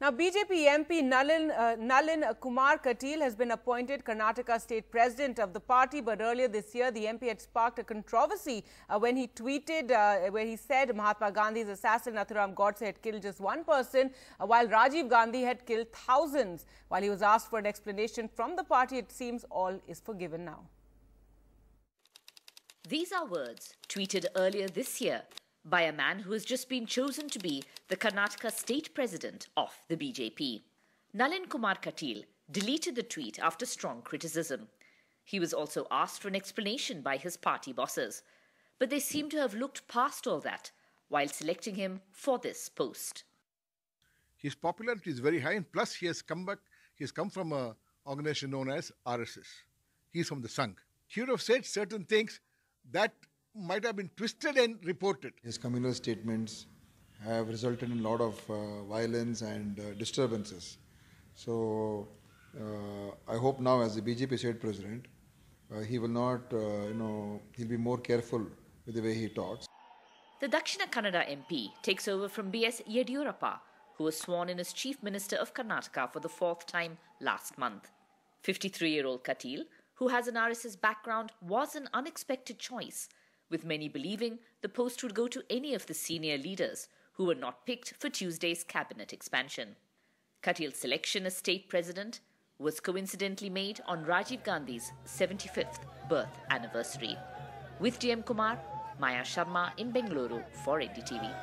Now, BJP MP Nalin, uh, Nalin Kumar Kateel has been appointed Karnataka state president of the party. But earlier this year, the MP had sparked a controversy uh, when he tweeted, uh, where he said Mahatma Gandhi's assassin Nathuram Godse had killed just one person, uh, while Rajiv Gandhi had killed thousands. While he was asked for an explanation from the party, it seems all is forgiven now. These are words tweeted earlier this year by a man who has just been chosen to be the Karnataka state president of the BJP. Nalin Kumar Kateel deleted the tweet after strong criticism. He was also asked for an explanation by his party bosses, but they seem to have looked past all that while selecting him for this post. His popularity is very high, and plus he has come back. He has come from an organization known as RSS. He's from the Sangh. He would have said certain things that might have been twisted and reported. His communal statements have resulted in a lot of uh, violence and uh, disturbances. So uh, I hope now, as the BJP state president, uh, he will not, uh, you know, he'll be more careful with the way he talks. The Dakshina Kannada MP takes over from B.S. Yediyurappa, who was sworn in as Chief Minister of Karnataka for the fourth time last month. 53 year old Kateel, who has an RSS background, was an unexpected choice with many believing the post would go to any of the senior leaders who were not picked for Tuesday's cabinet expansion. Kateel's selection as state president was coincidentally made on Rajiv Gandhi's 75th birth anniversary. With DM Kumar, Maya Sharma in Bengaluru for NDTV.